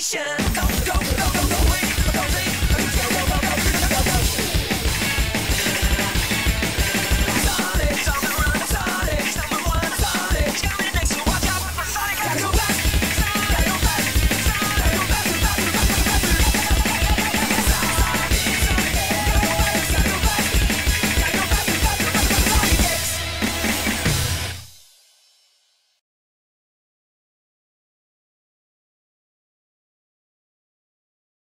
nation. Go, go, go, go, go.